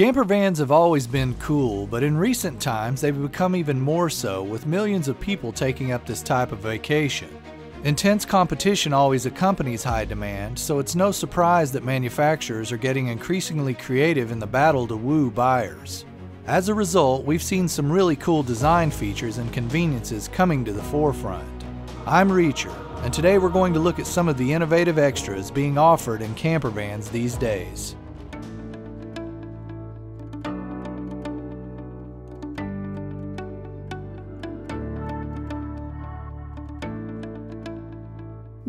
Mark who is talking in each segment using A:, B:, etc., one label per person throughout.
A: Camper vans have always been cool, but in recent times they've become even more so, with millions of people taking up this type of vacation. Intense competition always accompanies high demand, so it's no surprise that manufacturers are getting increasingly creative in the battle to woo buyers. As a result, we've seen some really cool design features and conveniences coming to the forefront. I'm Reacher, and today we're going to look at some of the innovative extras being offered in camper vans these days.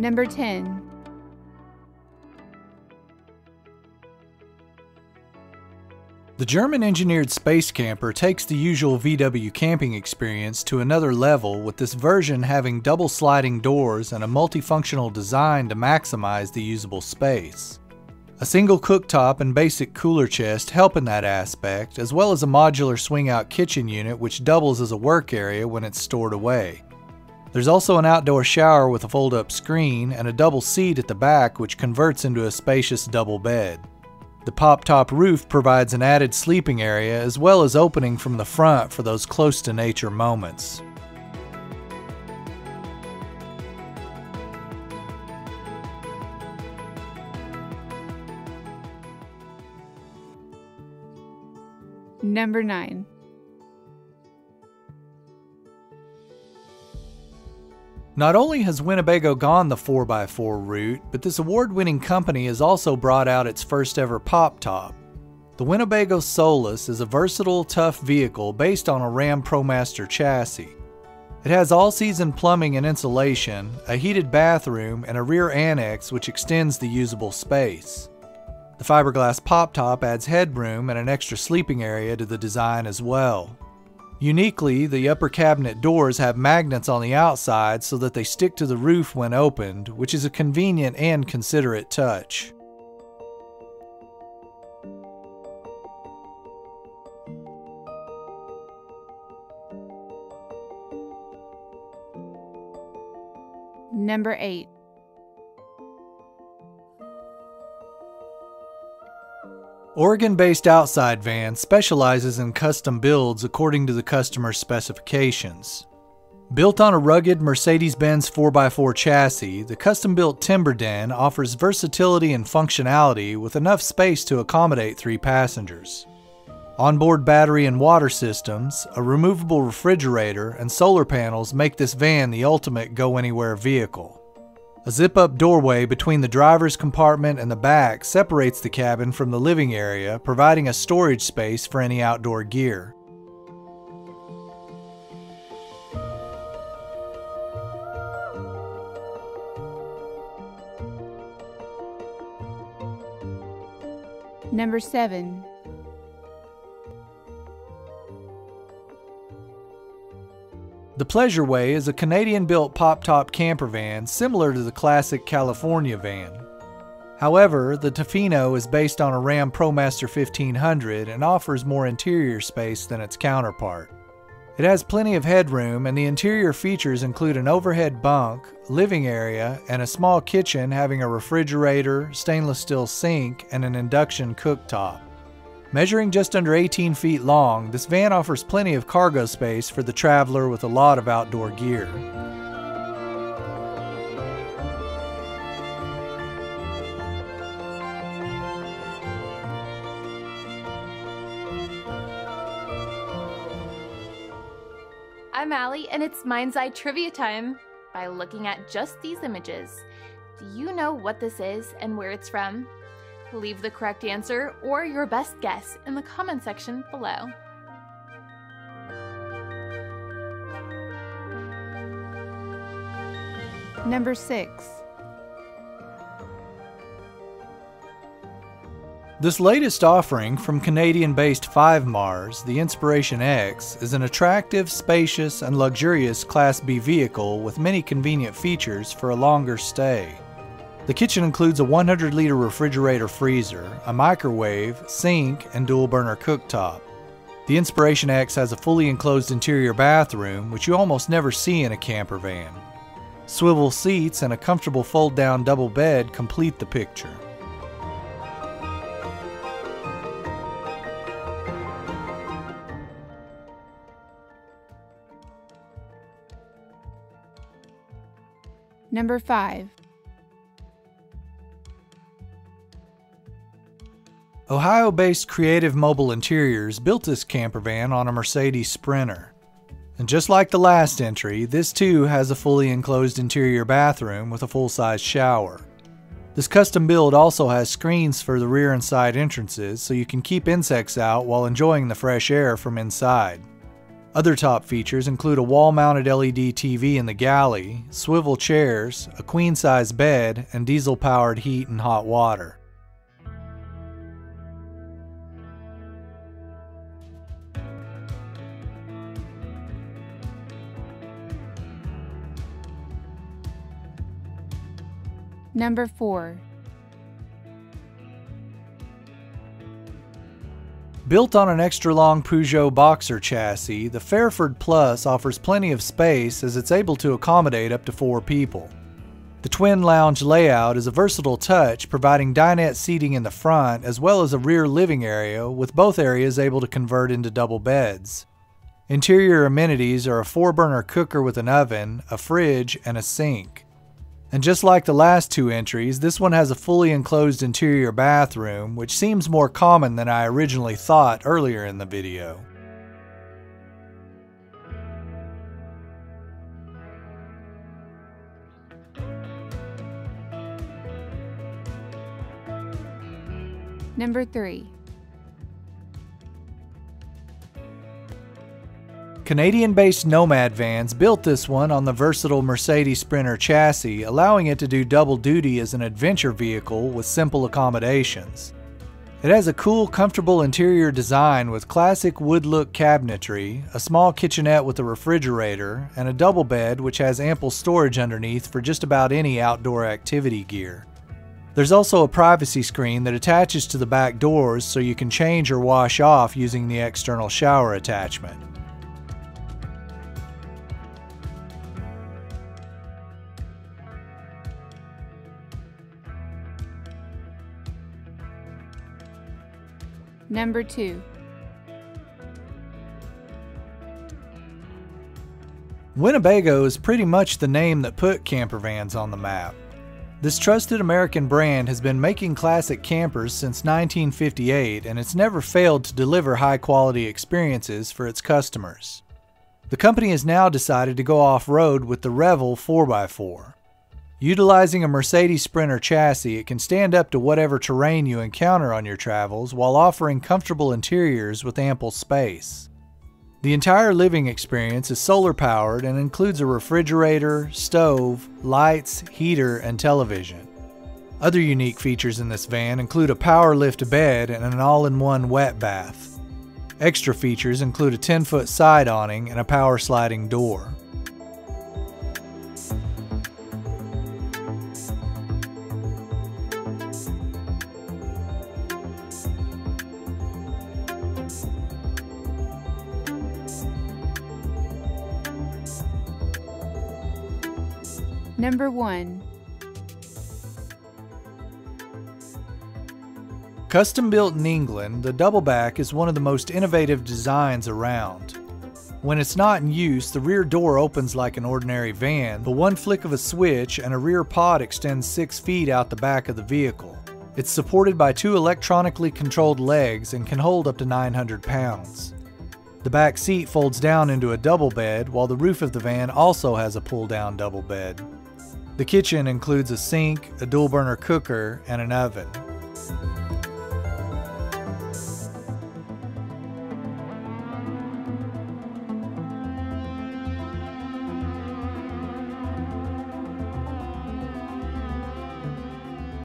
B: Number 10.
A: The German engineered Space Camper takes the usual VW camping experience to another level with this version having double sliding doors and a multifunctional design to maximize the usable space. A single cooktop and basic cooler chest help in that aspect, as well as a modular swing out kitchen unit which doubles as a work area when it's stored away. There's also an outdoor shower with a fold up screen and a double seat at the back which converts into a spacious double bed. The pop top roof provides an added sleeping area as well as opening from the front for those close to nature moments.
B: Number 9.
A: Not only has Winnebago gone the 4x4 route, but this award winning company has also brought out its first ever pop top. The Winnebago Solis is a versatile, tough vehicle based on a Ram ProMaster chassis. It has all season plumbing and insulation, a heated bathroom, and a rear annex which extends the usable space. The fiberglass pop top adds headroom and an extra sleeping area to the design as well. Uniquely, the upper cabinet doors have magnets on the outside so that they stick to the roof when opened, which is a convenient and considerate touch.
B: Number 8.
A: Oregon based Outside Van specializes in custom builds according to the customer's specifications. Built on a rugged Mercedes Benz 4x4 chassis, the custom built Timber Den offers versatility and functionality with enough space to accommodate three passengers. Onboard battery and water systems, a removable refrigerator, and solar panels make this van the ultimate go anywhere vehicle. A zip up doorway between the driver's compartment and the back separates the cabin from the living area, providing a storage space for any outdoor gear.
B: Number 7.
A: The Pleasureway is a Canadian built pop top camper van similar to the classic California van. However, the Tofino is based on a Ram ProMaster 1500 and offers more interior space than its counterpart. It has plenty of headroom, and the interior features include an overhead bunk, living area, and a small kitchen having a refrigerator, stainless steel sink, and an induction cooktop. Measuring just under 18 feet long, this van offers plenty of cargo space for the traveler with a lot of outdoor gear.
C: I'm Allie, and it's Mind's Eye Trivia time. By looking at just these images, do you know what this is and where it's from? Leave the correct answer or your best guess in the comment section below.
B: Number 6.
A: This latest offering from Canadian based 5 Mars, the Inspiration X, is an attractive, spacious, and luxurious Class B vehicle with many convenient features for a longer stay. The kitchen includes a 100 liter refrigerator freezer, a microwave, sink, and dual burner cooktop. The Inspiration X has a fully enclosed interior bathroom, which you almost never see in a camper van. Swivel seats and a comfortable fold down double bed complete the picture.
B: Number 5.
A: Ohio based Creative Mobile Interiors built this camper van on a Mercedes Sprinter. And just like the last entry, this too has a fully enclosed interior bathroom with a full size shower. This custom build also has screens for the rear and side entrances so you can keep insects out while enjoying the fresh air from inside. Other top features include a wall mounted LED TV in the galley, swivel chairs, a queen size bed, and diesel powered heat and hot water.
B: Number 4.
A: Built on an extra long Peugeot Boxer chassis, the Fairford Plus offers plenty of space as it's able to accommodate up to four people. The twin lounge layout is a versatile touch, providing dinette seating in the front as well as a rear living area, with both areas able to convert into double beds. Interior amenities are a four burner cooker with an oven, a fridge, and a sink. And just like the last two entries, this one has a fully enclosed interior bathroom, which seems more common than I originally thought earlier in the video.
B: Number 3.
A: Canadian based Nomad Vanz built this one on the versatile Mercedes Sprinter chassis, allowing it to do double duty as an adventure vehicle with simple accommodations. It has a cool, comfortable interior design with classic wood look cabinetry, a small kitchenette with a refrigerator, and a double bed which has ample storage underneath for just about any outdoor activity gear. There's also a privacy screen that attaches to the back doors so you can change or wash off using the external shower attachment.
B: Number 2.
A: Winnebago is pretty much the name that put camper vans on the map. This trusted American brand has been making classic campers since 1958 and it's never failed to deliver high quality experiences for its customers. The company has now decided to go off road with the Revel 4x4. Utilizing a Mercedes Sprinter chassis, it can stand up to whatever terrain you encounter on your travels while offering comfortable interiors with ample space. The entire living experience is solar powered and includes a refrigerator, stove, lights, heater, and television. Other unique features in this van include a power lift bed and an all in one wet bath. Extra features include a 10 foot side awning and a power sliding door.
B: Number 1.
A: Custom built in England, the doubleback is one of the most innovative designs around. When it's not in use, the rear door opens like an ordinary van, but one flick of a switch and a rear pod extends 6 feet out the back of the vehicle. It's supported by two electronically controlled legs and can hold up to 900 pounds. The back seat folds down into a double bed, while the roof of the van also has a pull down double bed. The kitchen includes a sink, a dual burner cooker, and an oven.